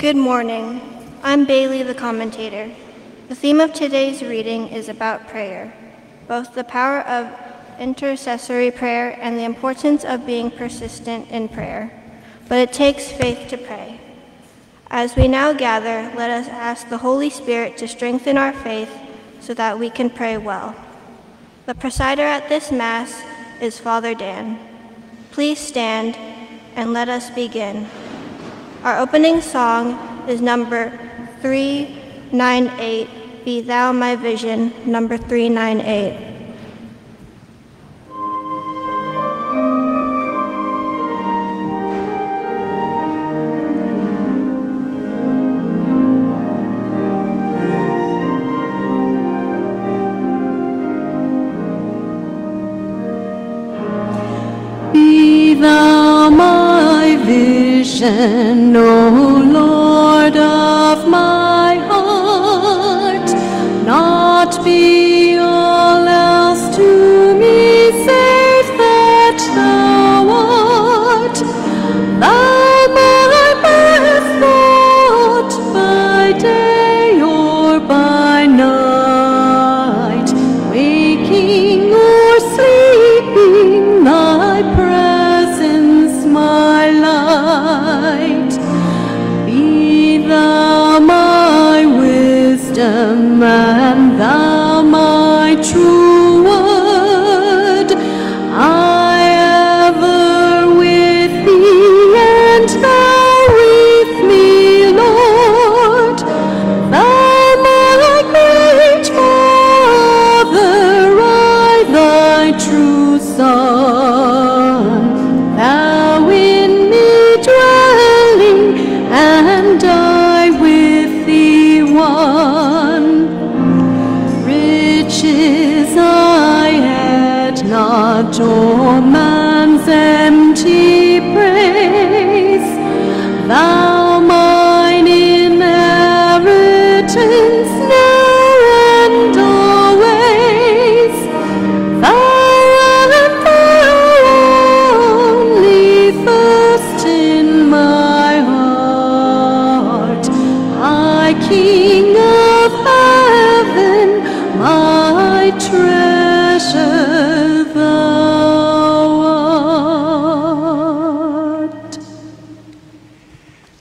Good morning. I'm Bailey, the commentator. The theme of today's reading is about prayer, both the power of intercessory prayer and the importance of being persistent in prayer. But it takes faith to pray. As we now gather, let us ask the Holy Spirit to strengthen our faith so that we can pray well. The presider at this Mass is Father Dan. Please stand and let us begin. Our opening song is number 398, Be Thou My Vision, number 398. Vision,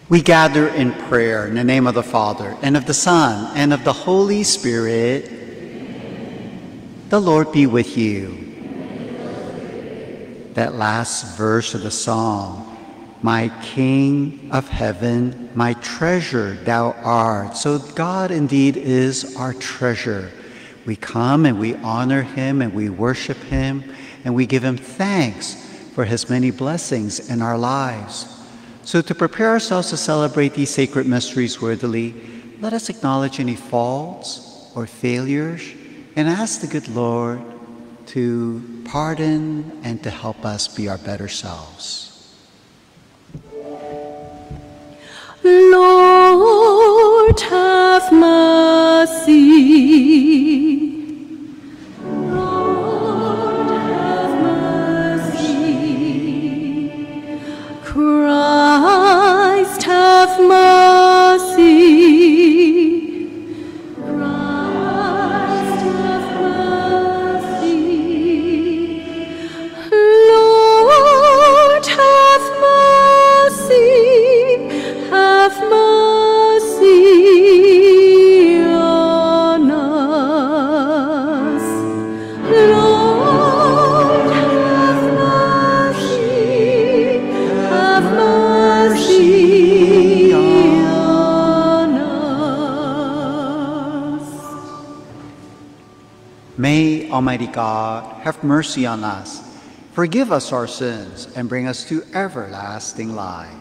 We gather in prayer in the name of the Father, and of the Son, and of the Holy Spirit. The Lord be with you. That last verse of the song, My King of heaven, my treasure thou art. So God indeed is our treasure. We come and we honor him and we worship him and we give him thanks for his many blessings in our lives. So, to prepare ourselves to celebrate these sacred mysteries worthily, let us acknowledge any faults or failures and ask the good Lord to pardon and to help us be our better selves. Lord, have mercy. Almighty God have mercy on us, forgive us our sins, and bring us to everlasting life.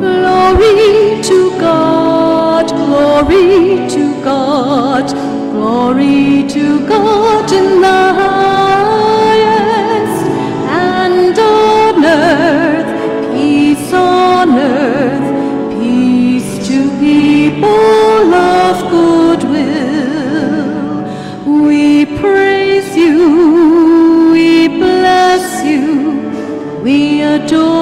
Glory to God, glory to God, glory to God in the All of goodwill. We praise you, we bless you, we adore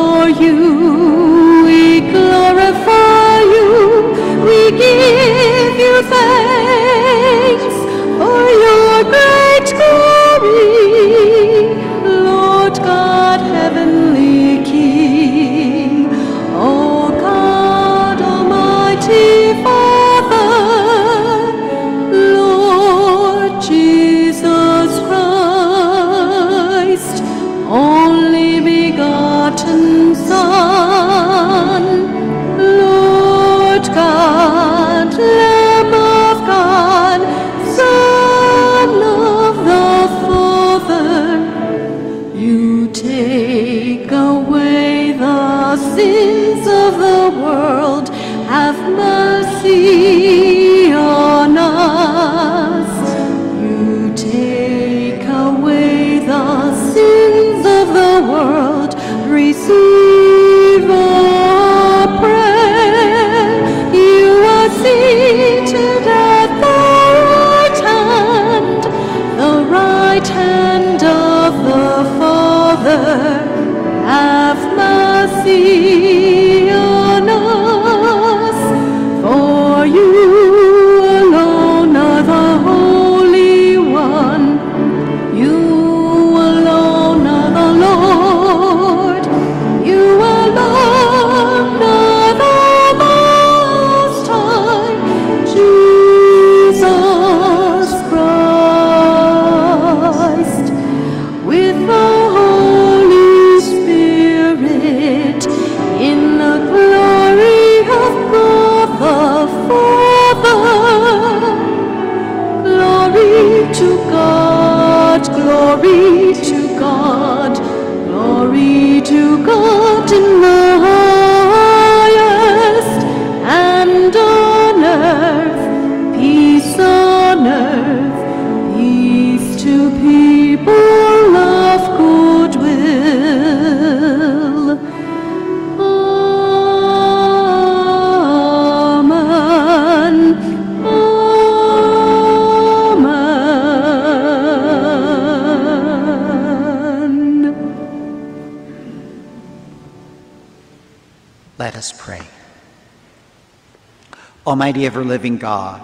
Almighty ever living God,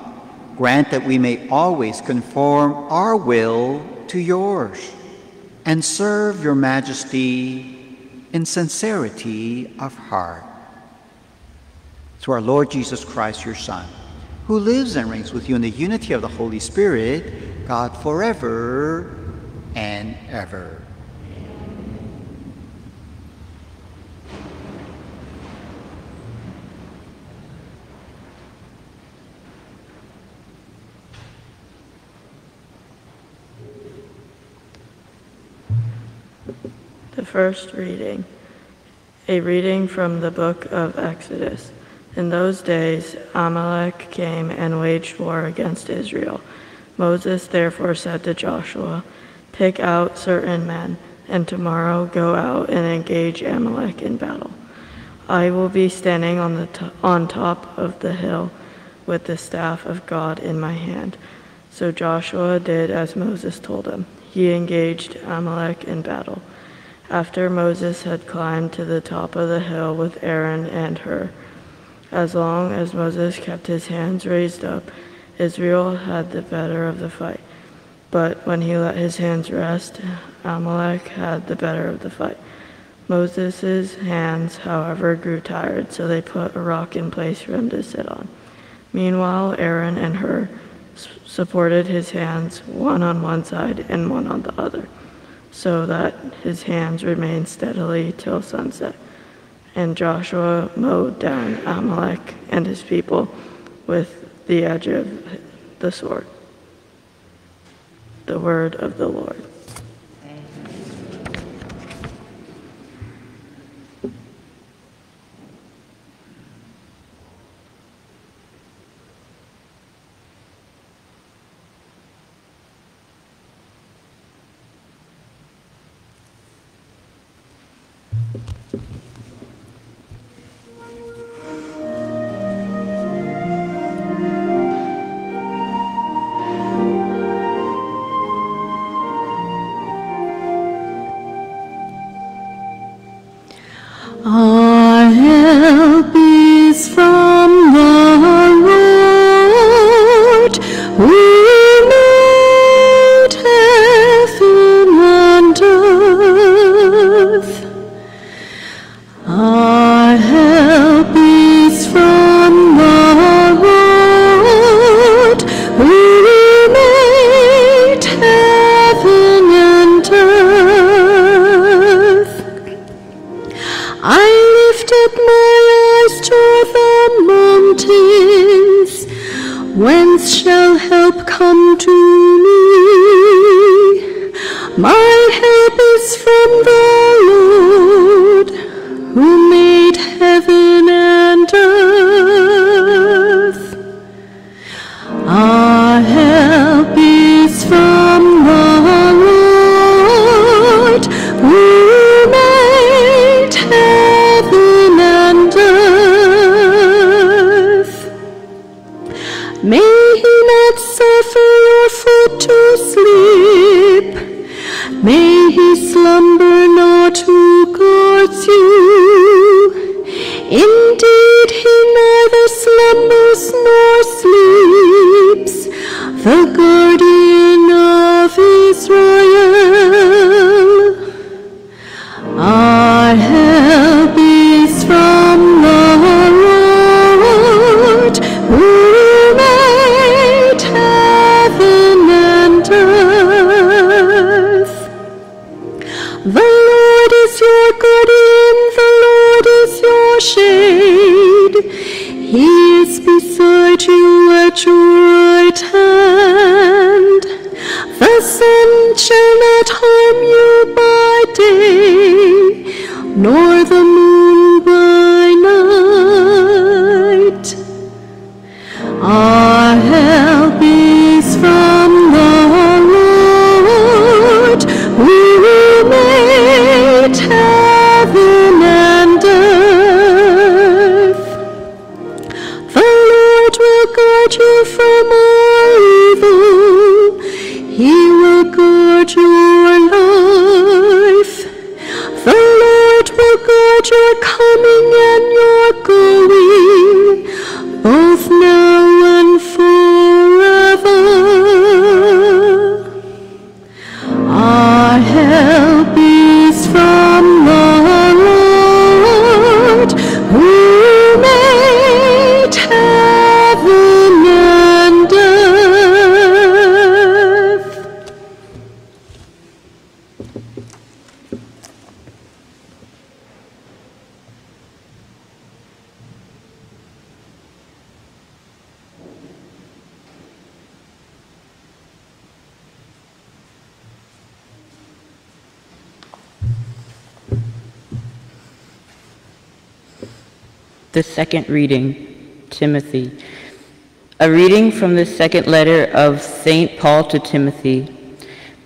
grant that we may always conform our will to yours and serve your majesty in sincerity of heart. Through our Lord Jesus Christ, your Son, who lives and reigns with you in the unity of the Holy Spirit, God forever and ever. First reading, a reading from the book of Exodus. In those days, Amalek came and waged war against Israel. Moses therefore said to Joshua, Pick out certain men, and tomorrow go out and engage Amalek in battle. I will be standing on, the to- on top of the hill with the staff of God in my hand. So Joshua did as Moses told him. He engaged Amalek in battle. After Moses had climbed to the top of the hill with Aaron and Hur. as long as Moses kept his hands raised up, Israel had the better of the fight. But when he let his hands rest, Amalek had the better of the fight. Moses' hands, however, grew tired, so they put a rock in place for him to sit on. Meanwhile, Aaron and Hur s- supported his hands, one on one side and one on the other, so that his hands remained steadily till sunset. And Joshua mowed down Amalek and his people with the edge of the sword. The word of the Lord. From all evil. He will guard your life. Second reading, Timothy. A reading from the second letter of St. Paul to Timothy.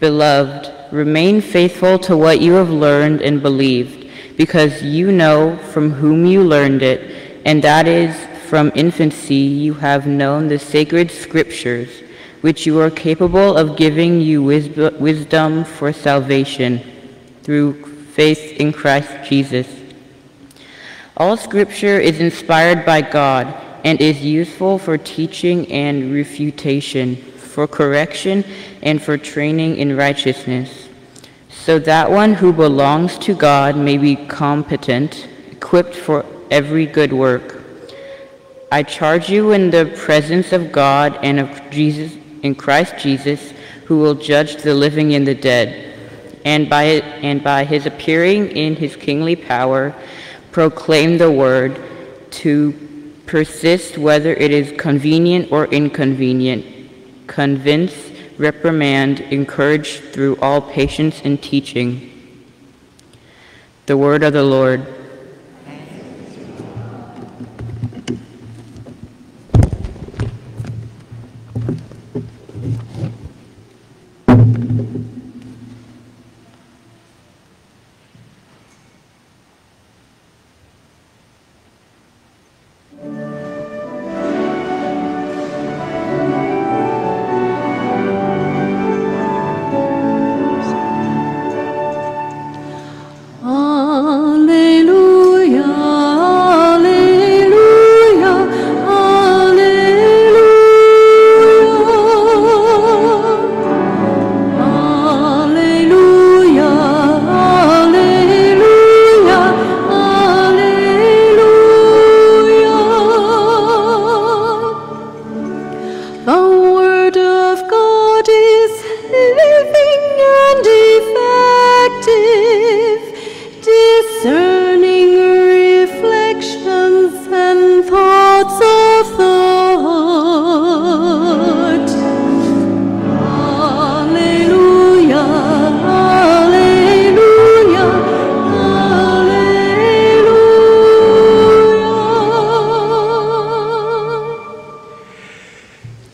Beloved, remain faithful to what you have learned and believed, because you know from whom you learned it, and that is from infancy you have known the sacred scriptures, which you are capable of giving you wisdom for salvation through faith in Christ Jesus. All scripture is inspired by God and is useful for teaching and refutation, for correction, and for training in righteousness, so that one who belongs to God may be competent, equipped for every good work. I charge you in the presence of God and of Jesus, in Christ Jesus, who will judge the living and the dead, and by, and by his appearing in his kingly power, proclaim the word to Persist whether it is convenient or inconvenient. Convince, reprimand, encourage through all patience and teaching. The word of the Lord.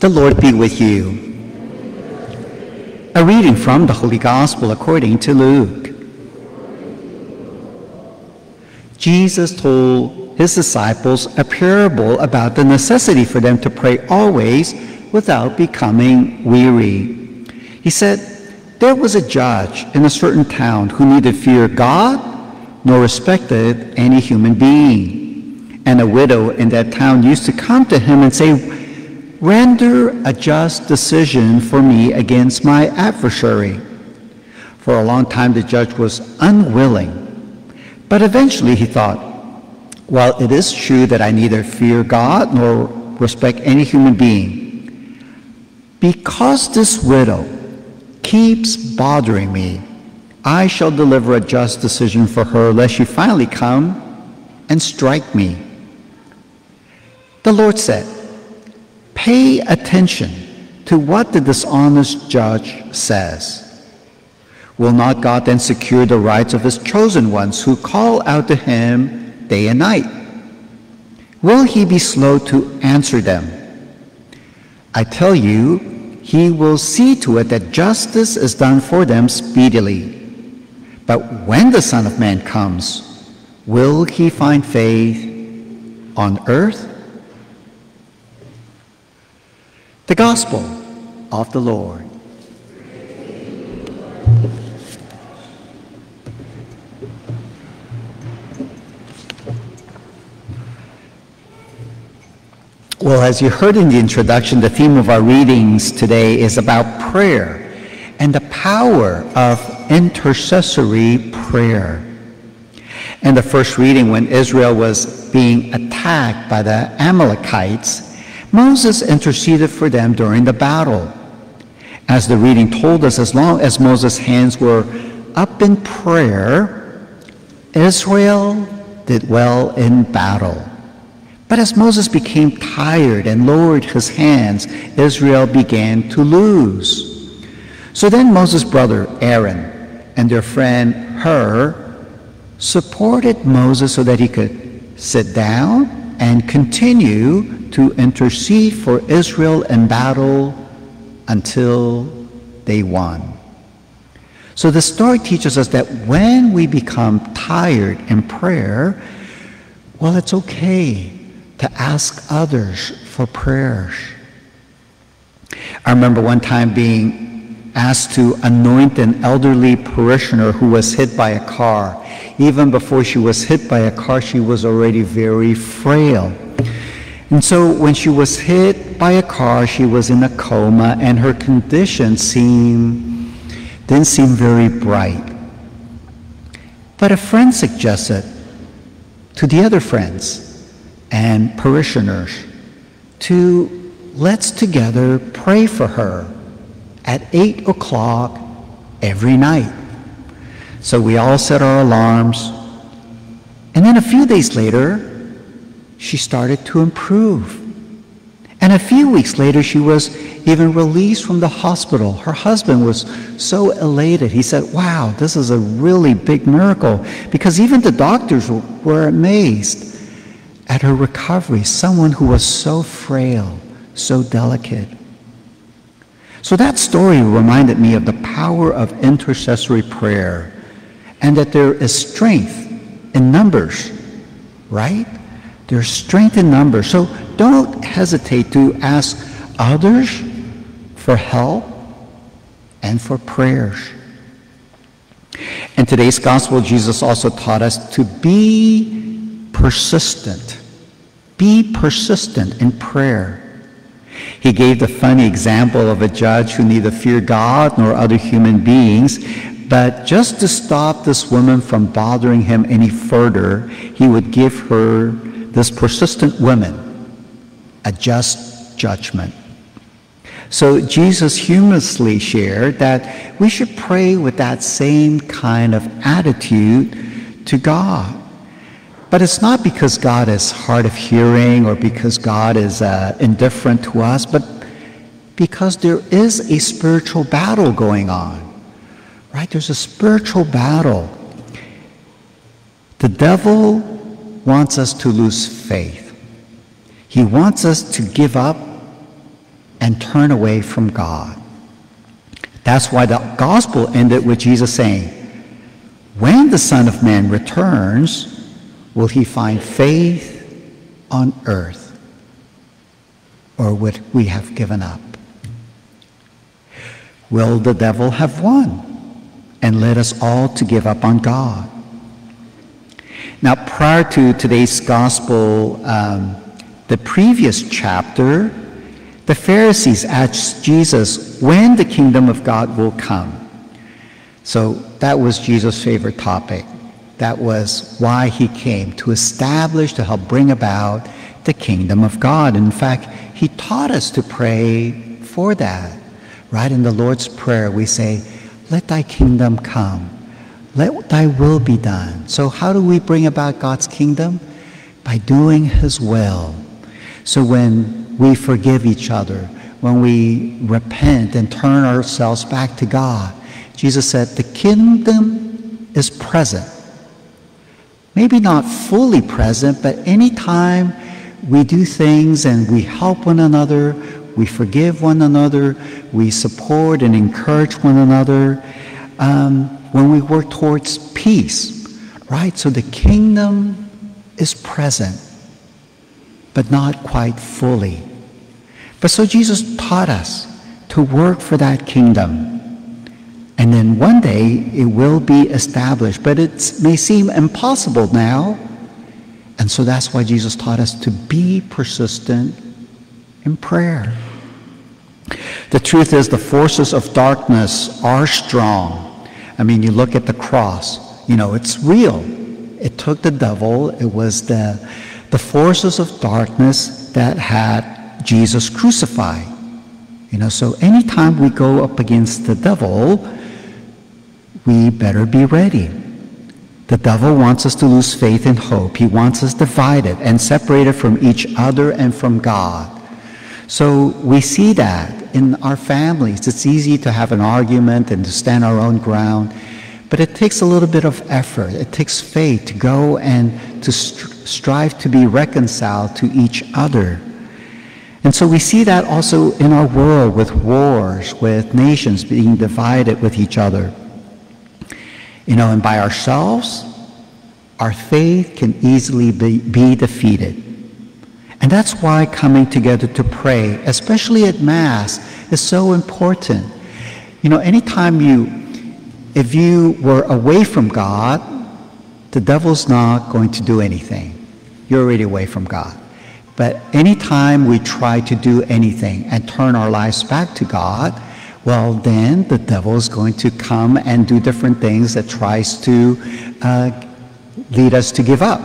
The Lord be with you. A reading from the Holy Gospel according to Luke. Jesus told his disciples a parable about the necessity for them to pray always without becoming weary. He said, There was a judge in a certain town who neither feared God nor respected any human being. And a widow in that town used to come to him and say, Render a just decision for me against my adversary. For a long time, the judge was unwilling. But eventually, he thought, while it is true that I neither fear God nor respect any human being, because this widow keeps bothering me, I shall deliver a just decision for her, lest she finally come and strike me. The Lord said, Pay attention to what the dishonest judge says. Will not God then secure the rights of his chosen ones who call out to him day and night? Will he be slow to answer them? I tell you, he will see to it that justice is done for them speedily. But when the Son of Man comes, will he find faith on earth? The Gospel of the Lord. Well, as you heard in the introduction, the theme of our readings today is about prayer and the power of intercessory prayer. In the first reading, when Israel was being attacked by the Amalekites, Moses interceded for them during the battle. As the reading told us, as long as Moses' hands were up in prayer, Israel did well in battle. But as Moses became tired and lowered his hands, Israel began to lose. So then Moses' brother Aaron and their friend Hur supported Moses so that he could sit down and continue to intercede for Israel in battle until they won. So the story teaches us that when we become tired in prayer, well, it's okay to ask others for prayers. I remember one time being asked to anoint an elderly parishioner who was hit by a car. Even before she was hit by a car, she was already very frail. And so when she was hit by a car, she was in a coma and her condition seemed didn't seem very bright. But a friend suggested to the other friends and parishioners to let's together pray for her at 8 o'clock every night. So we all set our alarms. And then a few days later, she started to improve. And a few weeks later, she was even released from the hospital. Her husband was so elated. He said, Wow, this is a really big miracle. Because even the doctors were amazed at her recovery, someone who was so frail, so delicate. So that story reminded me of the power of intercessory prayer and that there is strength in numbers, right? There's strength in numbers. So don't hesitate to ask others for help and for prayers. In today's gospel, Jesus also taught us to be persistent. Be persistent in prayer. He gave the funny example of a judge who neither feared God nor other human beings, but just to stop this woman from bothering him any further, he would give her, this persistent woman, a just judgment. So Jesus humorously shared that we should pray with that same kind of attitude to God. But it's not because God is hard of hearing or because God is uh, indifferent to us, but because there is a spiritual battle going on. Right? There's a spiritual battle. The devil wants us to lose faith. He wants us to give up and turn away from God. That's why the gospel ended with Jesus saying, When the Son of Man returns, will he find faith on earth? Or would we have given up? Will the devil have won and led us all to give up on God? Now, prior to today's gospel, um, the previous chapter, the Pharisees asked Jesus when the kingdom of God will come. So that was Jesus' favorite topic. That was why he came to establish, to help bring about the kingdom of God. In fact, he taught us to pray for that. Right in the Lord's Prayer, we say, Let thy kingdom come, let thy will be done. So, how do we bring about God's kingdom? By doing his will. So, when we forgive each other, when we repent and turn ourselves back to God. Jesus said, The kingdom is present. Maybe not fully present, but anytime we do things and we help one another, we forgive one another, we support and encourage one another, um, when we work towards peace, right? So the kingdom is present, but not quite fully. But so Jesus taught us to work for that kingdom. And then one day it will be established. But it may seem impossible now. And so that's why Jesus taught us to be persistent in prayer. The truth is, the forces of darkness are strong. I mean, you look at the cross, you know, it's real. It took the devil, it was the, the forces of darkness that had Jesus crucified. You know, so anytime we go up against the devil, we better be ready. The devil wants us to lose faith and hope. He wants us divided and separated from each other and from God. So we see that in our families. It's easy to have an argument and to stand our own ground, but it takes a little bit of effort. It takes faith to go and to st- strive to be reconciled to each other. And so we see that also in our world with wars, with nations being divided with each other. You know, and by ourselves, our faith can easily be, be defeated. And that's why coming together to pray, especially at Mass, is so important. You know, anytime you, if you were away from God, the devil's not going to do anything. You're already away from God. But anytime we try to do anything and turn our lives back to God, well, then the devil is going to come and do different things that tries to uh, lead us to give up.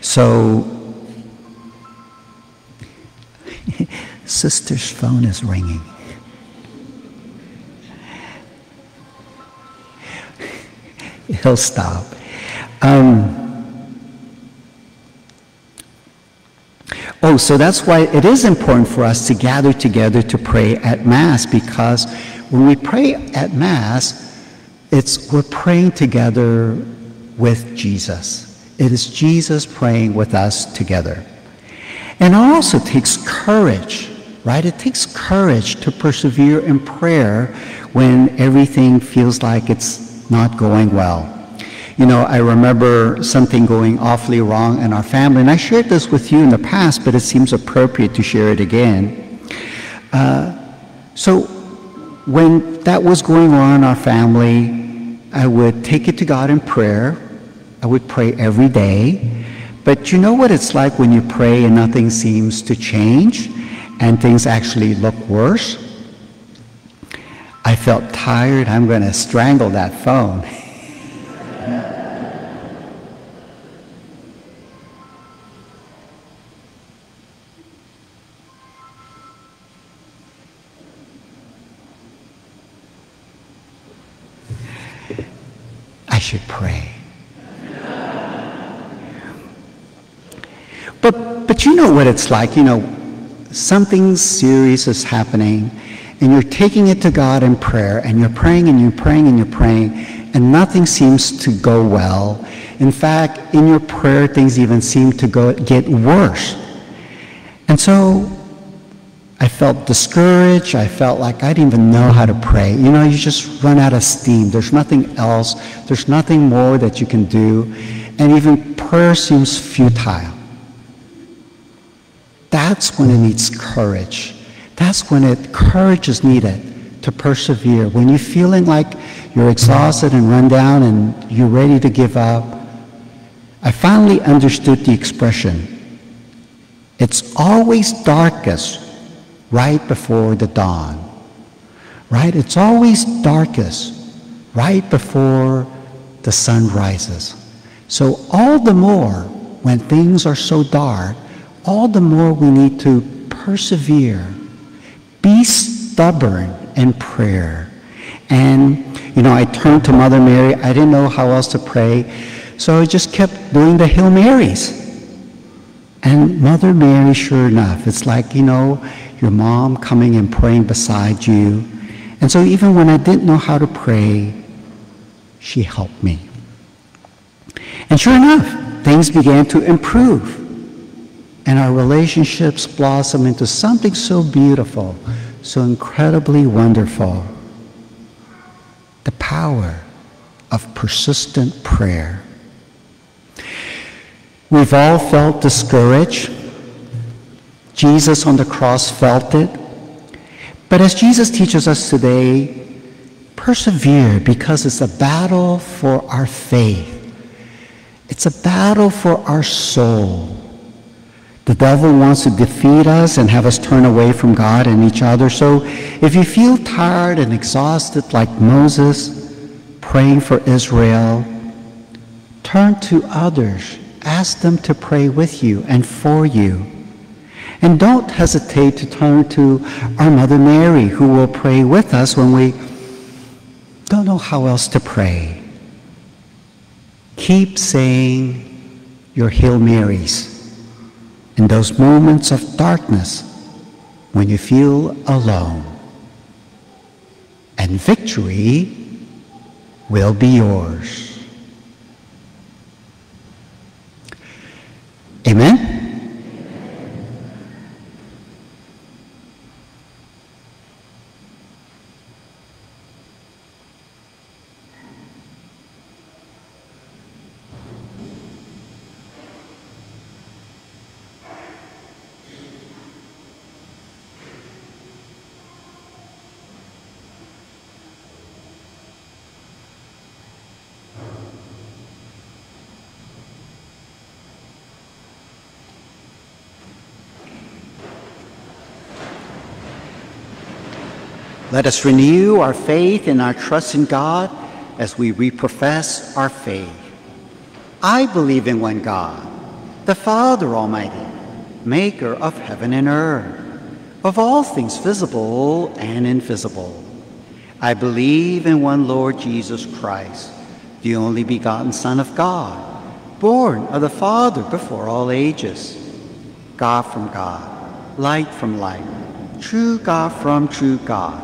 So, sister's phone is ringing. He'll stop. Um, oh, so that's why it is important for us to gather together to pray at Mass because when we pray at Mass, it's we're praying together with Jesus. It is Jesus praying with us together. And it also takes courage, right? It takes courage to persevere in prayer when everything feels like it's not going well. You know, I remember something going awfully wrong in our family, and I shared this with you in the past, but it seems appropriate to share it again. Uh, so, when that was going on in our family, I would take it to God in prayer. I would pray every day. But you know what it's like when you pray and nothing seems to change and things actually look worse? I felt tired. I'm going to strangle that phone. You know what it's like. You know, something serious is happening, and you're taking it to God in prayer, and you're praying and you're praying and you're praying, and nothing seems to go well. In fact, in your prayer, things even seem to go, get worse. And so I felt discouraged. I felt like I didn't even know how to pray. You know, you just run out of steam. There's nothing else. There's nothing more that you can do. And even prayer seems futile. That's when it needs courage. That's when it courage is needed to persevere. When you're feeling like you're exhausted and run down and you're ready to give up, I finally understood the expression. It's always darkest right before the dawn. Right? It's always darkest right before the sun rises. So all the more when things are so dark, all the more we need to persevere, be stubborn in prayer. And, you know, I turned to Mother Mary. I didn't know how else to pray. So I just kept doing the Hail Marys. And Mother Mary, sure enough, it's like, you know, your mom coming and praying beside you. And so even when I didn't know how to pray, she helped me. And sure enough, things began to improve. And our relationships blossom into something so beautiful, so incredibly wonderful. The power of persistent prayer. We've all felt discouraged. Jesus on the cross felt it. But as Jesus teaches us today, persevere because it's a battle for our faith. It's a battle for our soul. The devil wants to defeat us and have us turn away from God and each other. So if you feel tired and exhausted like Moses praying for Israel, turn to others. Ask them to pray with you and for you. And don't hesitate to turn to our Mother Mary, who will pray with us when we don't know how else to pray. Keep saying your Hail Marys in those moments of darkness when you feel alone. And victory will be yours. Let us renew our faith and our trust in God as we reprofess our faith. I believe in one God, the Father Almighty, maker of heaven and earth, of all things visible and invisible. I believe in one Lord Jesus Christ, the only begotten Son of God, born of the Father before all ages, God from God, light from light, true God from true God,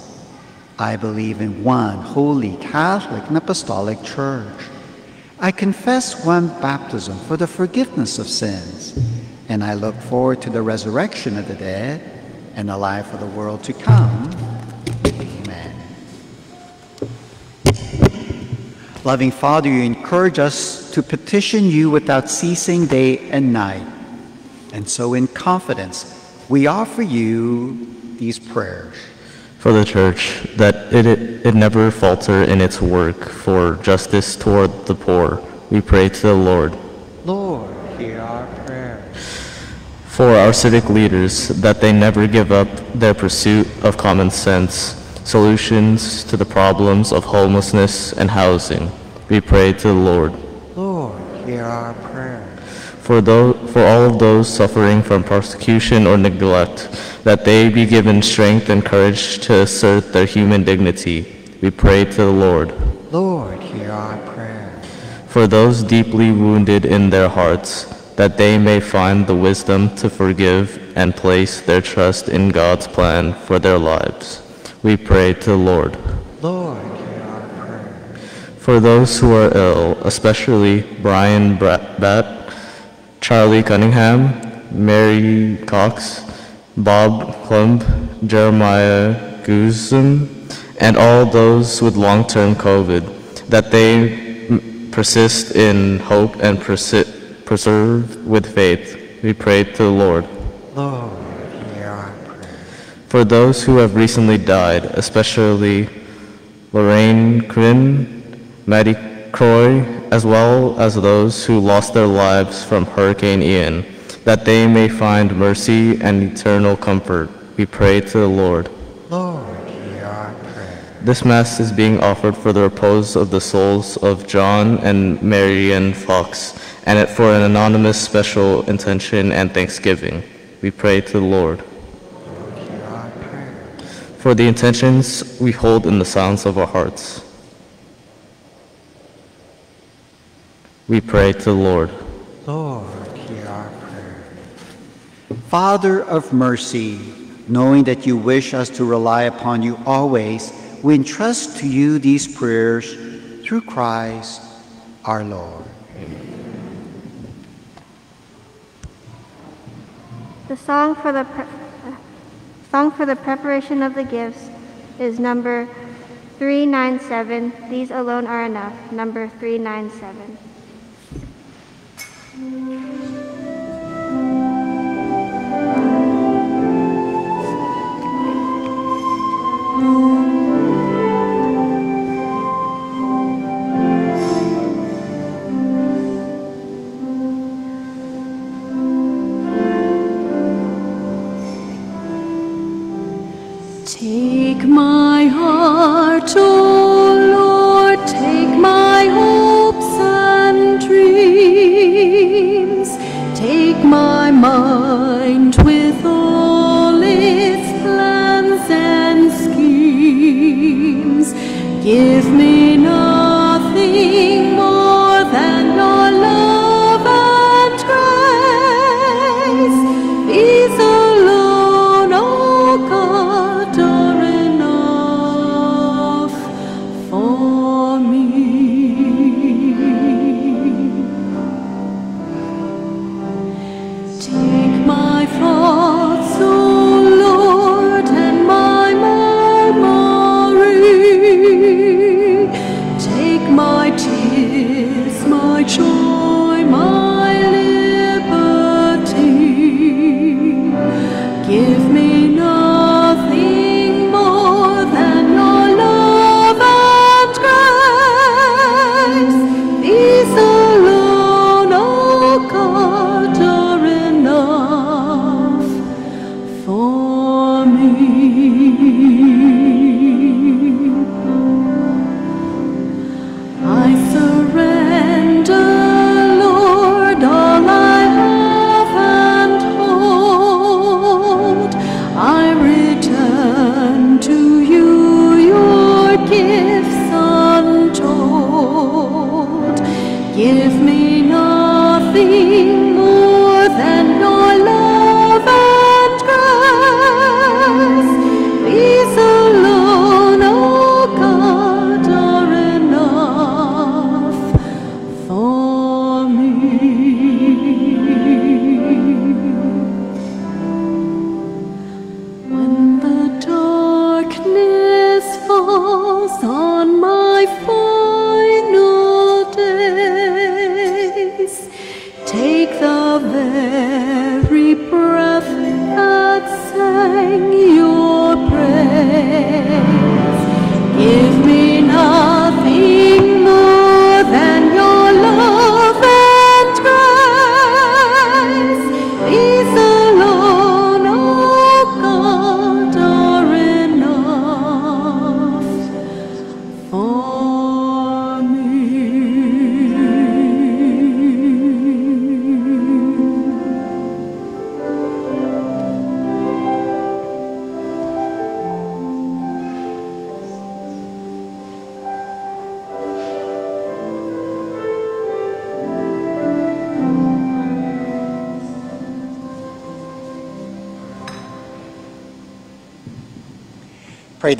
I believe in one holy Catholic and Apostolic Church. I confess one baptism for the forgiveness of sins, and I look forward to the resurrection of the dead and the life of the world to come. Amen. Loving Father, you encourage us to petition you without ceasing day and night. And so, in confidence, we offer you these prayers. For the Church, that it, it, it never falter in its work for justice toward the poor, we pray to the Lord. Lord, hear our prayer. For our civic leaders, that they never give up their pursuit of common sense, solutions to the problems of homelessness and housing, we pray to the Lord. Lord, hear our prayer. For, those, for all of those suffering from persecution or neglect, that they be given strength and courage to assert their human dignity, we pray to the Lord. Lord, hear our prayer. For those deeply wounded in their hearts, that they may find the wisdom to forgive and place their trust in God's plan for their lives, we pray to the Lord. Lord, hear our prayer. For those who are ill, especially Brian Bat, Charlie Cunningham, Mary Cox, Bob Klump, Jeremiah Guzum, and all those with long-term COVID, that they persist in hope and persi- preserve with faith. We pray to the Lord. Lord, hear our prayer. For those who have recently died, especially Lorraine Crin, Maddie Croy, as well as those who lost their lives from Hurricane Ian, that they may find mercy and eternal comfort, we pray to the Lord. Lord, hear our prayer. This Mass is being offered for the repose of the souls of John and Marian Fox, and for an anonymous special intention and thanksgiving. We pray to the Lord. Hear our prayer. For the intentions we hold in the silence of our hearts. We pray to the Lord. Lord, hear our prayer. Father of mercy, knowing that you wish us to rely upon you always, we entrust to you these prayers through Christ our Lord. The song for the pre- song for the preparation of the gifts is number 397. These alone are enough. Number 397. Thank you.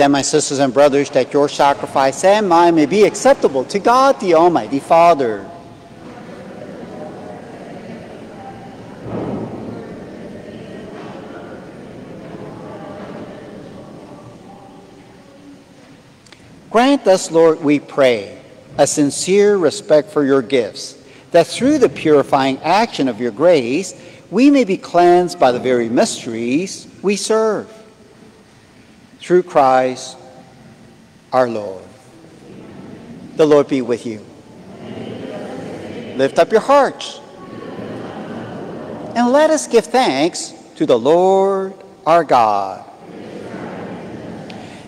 Then, my sisters and brothers, that your sacrifice and mine may be acceptable to God the Almighty Father. Grant us, Lord, we pray, a sincere respect for your gifts, that through the purifying action of your grace, we may be cleansed by the very mysteries we serve. Through Christ our Lord. The Lord be with you. Lift up your hearts. And let us give thanks to the Lord our God.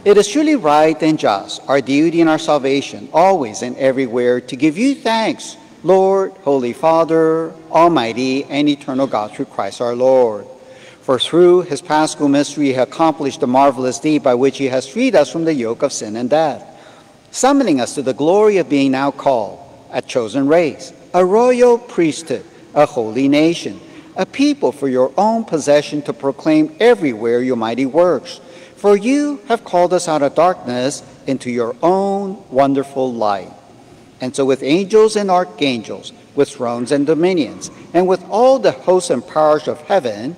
It is truly right and just, our duty and our salvation, always and everywhere, to give you thanks, Lord, Holy Father, Almighty and eternal God, through Christ our Lord. For through his paschal mystery, he accomplished the marvelous deed by which he has freed us from the yoke of sin and death, summoning us to the glory of being now called a chosen race, a royal priesthood, a holy nation, a people for your own possession to proclaim everywhere your mighty works. For you have called us out of darkness into your own wonderful light. And so, with angels and archangels, with thrones and dominions, and with all the hosts and powers of heaven,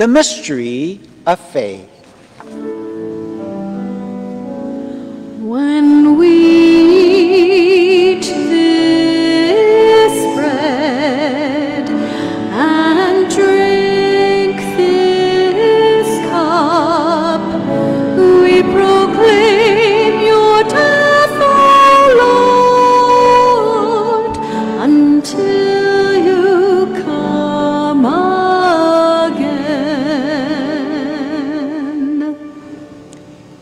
The mystery of faith. When we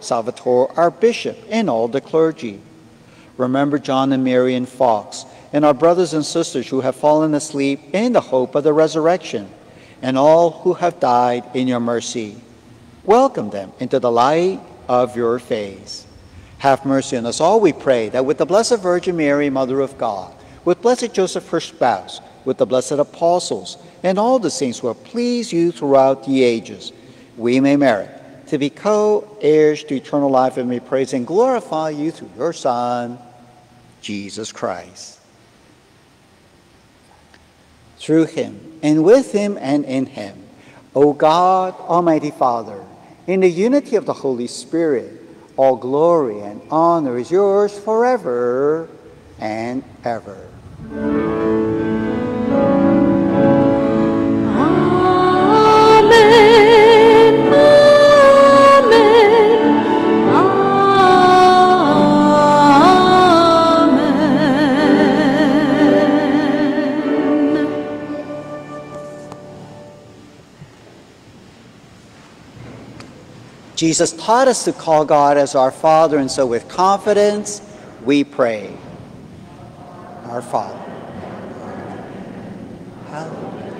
Salvatore our Bishop, and all the clergy. Remember John and Marian Fox, and our brothers and sisters who have fallen asleep in the hope of the resurrection, and all who have died in your mercy. Welcome them into the light of your face. Have mercy on us all, we pray, that with the Blessed Virgin Mary, Mother of God, with Blessed Joseph, her spouse, with the blessed apostles, and all the saints who have pleased you throughout the ages, we may merit to be co-heirs to eternal life and may praise and glorify you through your Son, Jesus Christ. Through him, and with him, and in him, O God, Almighty Father, in the unity of the Holy Spirit, all glory and honor is yours forever and ever. Jesus taught us to call God as our Father, and so with confidence we pray. Our Father. Hallowed be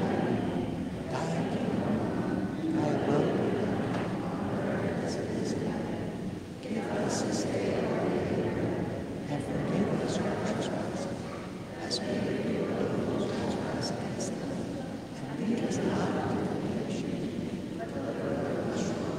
thy kingdom. Thy will be done. As it is in heaven. Give us this day our daily bread, and forgive us our trespasses, as we forgive those who trespass against us. And lead us not into temptation, but deliver us from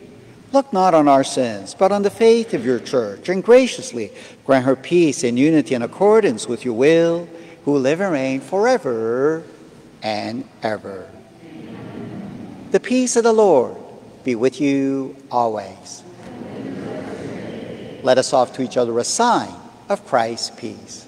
Look not on our sins, but on the faith of your church, and graciously grant her peace and unity in accordance with your will, who live and reign forever and ever. The peace of the Lord be with you always. Let us offer to each other a sign of Christ's peace.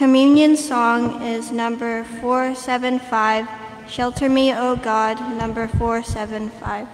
Communion song is number 475, Shelter Me, O God, number 475.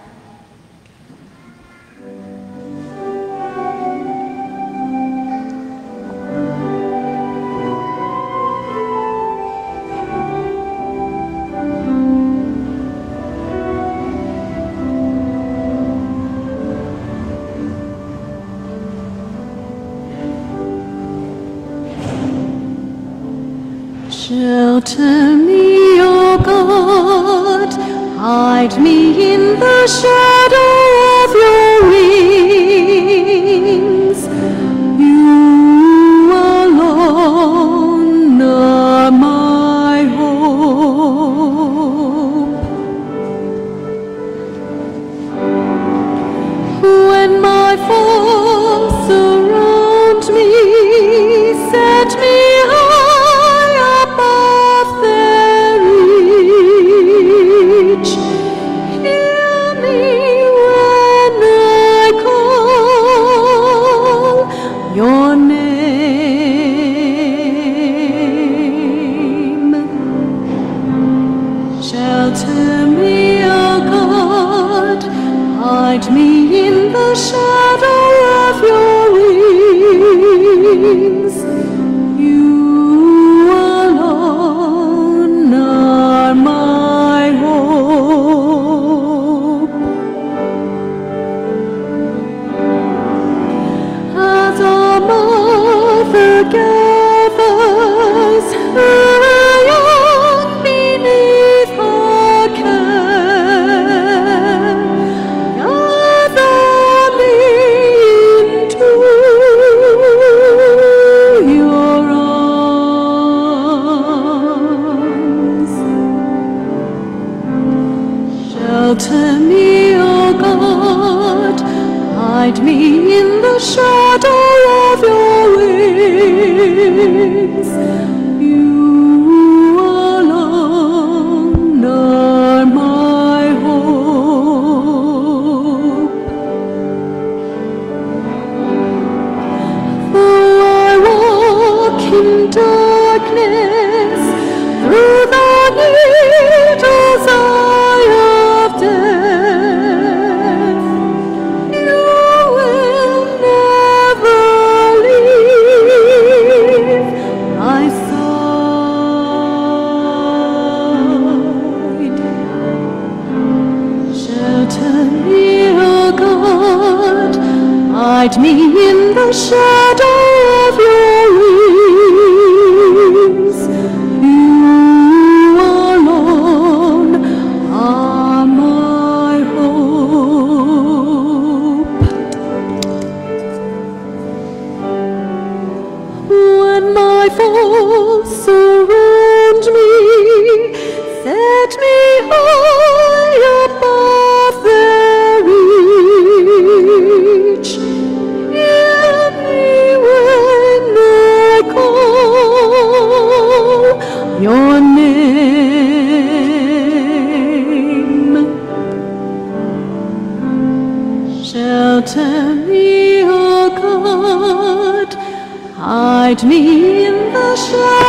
surround me, set me high above their reach. Hear me when I call your name. Shelter me, O oh God, hide me shine.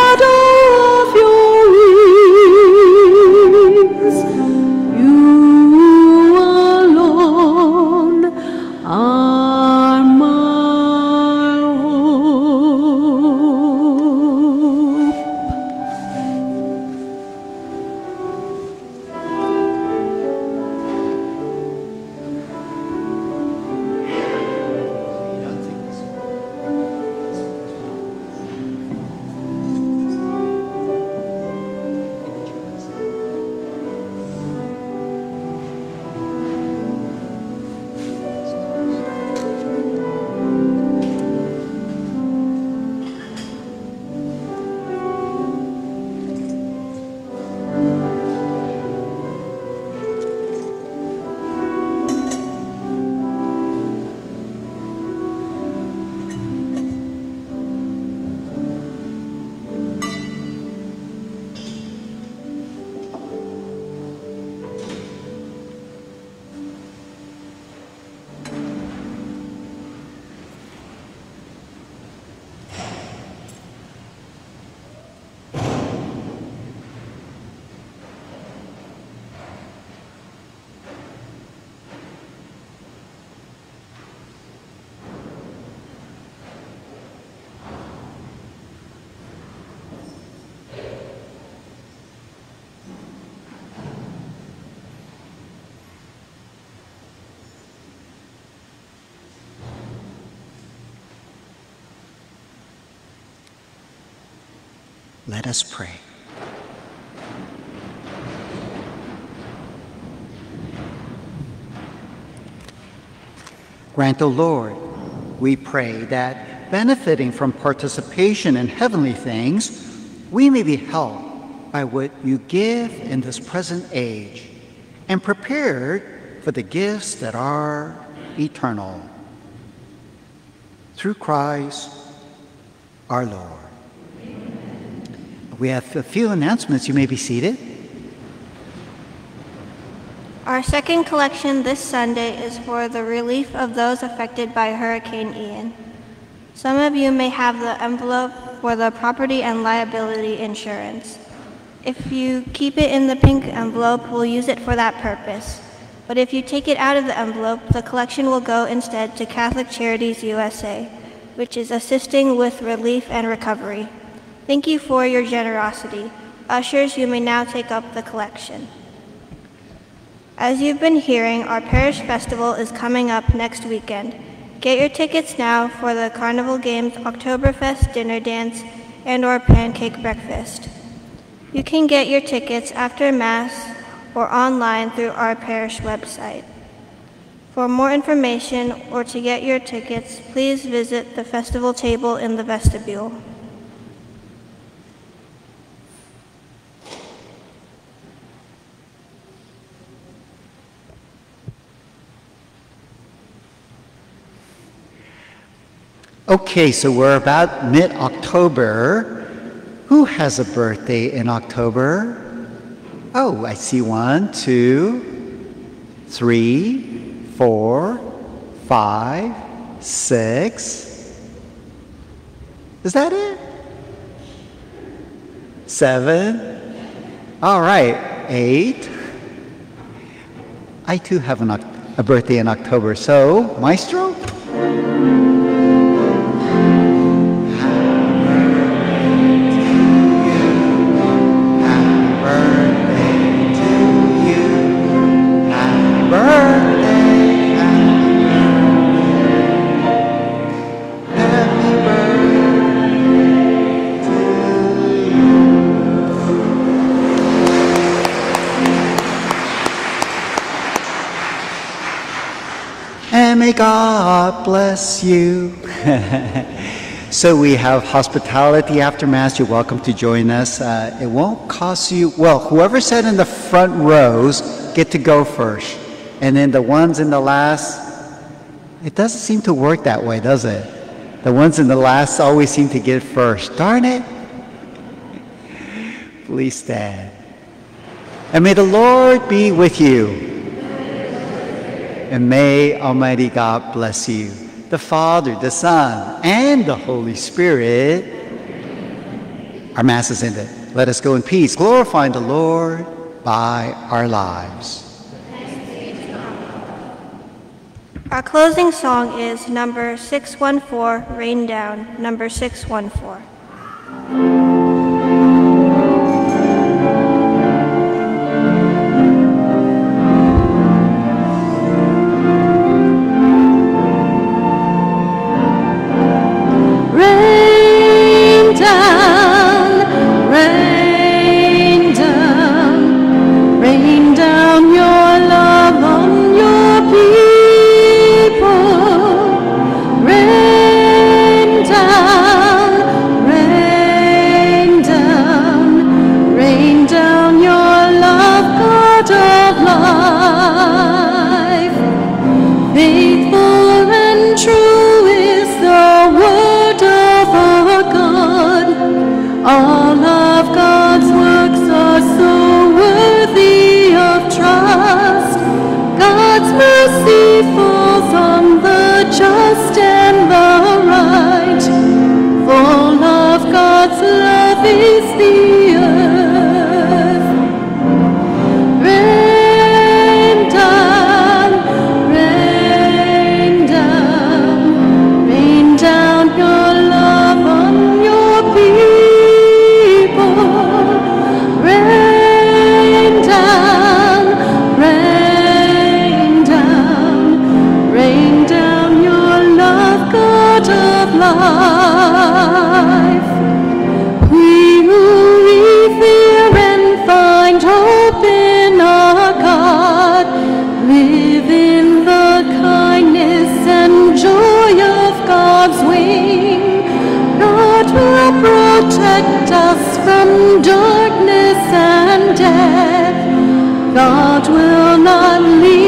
Let us pray. Grant, O Lord, we pray that benefiting from participation in heavenly things, we may be helped by what you give in this present age and prepared for the gifts that are eternal. Through Christ our Lord. We have a few announcements. You may be seated. Our second collection this Sunday is for the relief of those affected by Hurricane Ian. Some of you may have the envelope for the property and liability insurance. If you keep it in the pink envelope, we'll use it for that purpose. But if you take it out of the envelope, the collection will go instead to Catholic Charities USA, which is assisting with relief and recovery. Thank you for your generosity. Ushers, you may now take up the collection. As you've been hearing, our parish festival is coming up next weekend. Get your tickets now for the Carnival Games Oktoberfest dinner dance and or pancake breakfast. You can get your tickets after Mass or online through our parish website. For more information or to get your tickets, please visit the festival table in the vestibule. Okay, so we're about mid October. Who has a birthday in October? Oh, I see one, two, three, four, five, six. Is that it? Seven. All right, eight. I too have an, a birthday in October. So, Maestro? May God bless you. So we have hospitality after Mass. You're welcome to join us. Uh, it won't cost you, well, whoever sat in the front rows get to go first. And then the ones in the last, it doesn't seem to work that way, does it? The ones in the last always seem to get first. Darn it. Please stand. And may the Lord be with you. And may Almighty God bless you the Father, the Son, and the Holy Spirit. Our Mass is ended. Let us go in peace, glorifying the Lord by our lives. Our closing song is number 614, Rain Down, number 614. God will not leave.